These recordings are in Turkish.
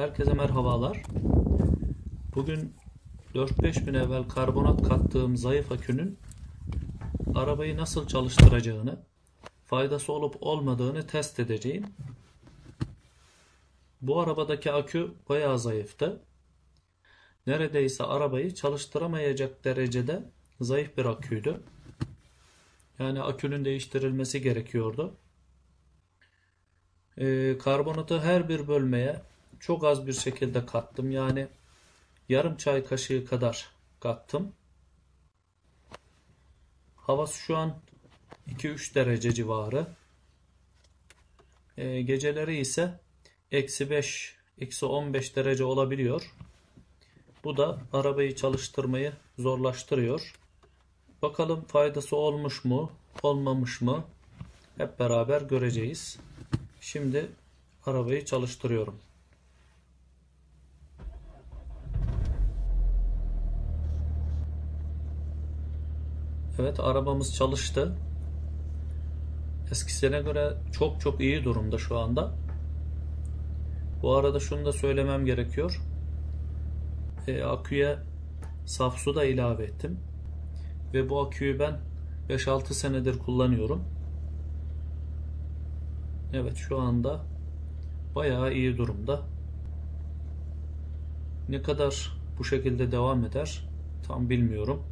Herkese merhabalar. Bugün 4-5 gün evvel karbonat kattığım zayıf akünün arabayı nasıl çalıştıracağını, faydası olup olmadığını test edeceğim. Bu arabadaki akü bayağı zayıftı. Neredeyse arabayı çalıştıramayacak derecede zayıf bir aküydü. Yani akünün değiştirilmesi gerekiyordu. Ee, karbonatı her bir bölmeye çok az bir şekilde kattım. Yani yarım çay kaşığı kadar kattım. Havası şu an 2-3 derece civarı. Ee, geceleri ise eksi 5, eksi 15 derece olabiliyor. Bu da arabayı çalıştırmayı zorlaştırıyor. Bakalım faydası olmuş mu, olmamış mı? Hep beraber göreceğiz. Şimdi arabayı çalıştırıyorum. Evet arabamız çalıştı. Eskisine göre çok çok iyi durumda şu anda. Bu arada şunu da söylemem gerekiyor. E, aküye saf su da ilave ettim. Ve bu aküyü ben 5-6 senedir kullanıyorum. Evet şu anda bayağı iyi durumda. Ne kadar bu şekilde devam eder tam bilmiyorum.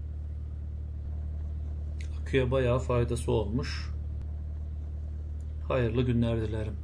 Aküye bayağı faydası olmuş. Hayırlı günler dilerim.